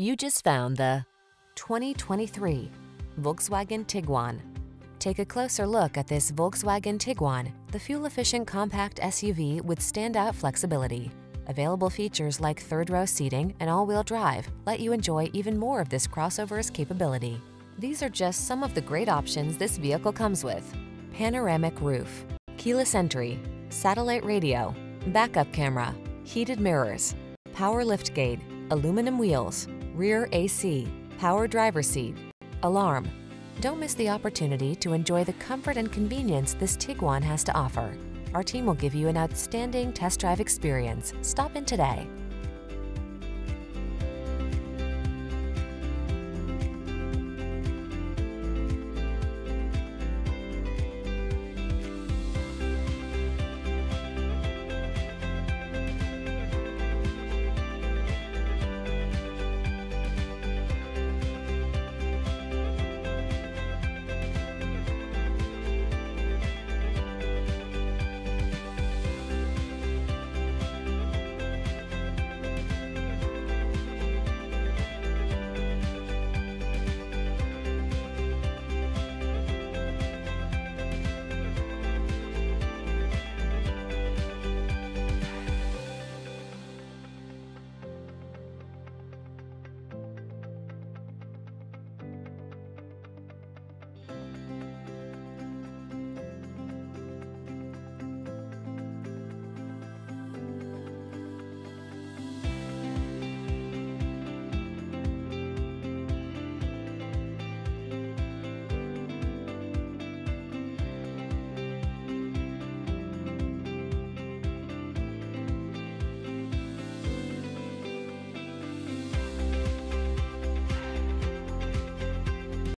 You just found the 2023 Volkswagen Tiguan. Take a closer look at this Volkswagen Tiguan, the fuel-efficient compact SUV with standout flexibility. Available features like third-row seating and all-wheel drive let you enjoy even more of this crossover's capability. These are just some of the great options this vehicle comes with. Panoramic roof, keyless entry, satellite radio, backup camera, heated mirrors, power liftgate, aluminum wheels, rear AC, power driver seat, alarm. Don't miss the opportunity to enjoy the comfort and convenience this Tiguan has to offer. Our team will give you an outstanding test drive experience. Stop in today.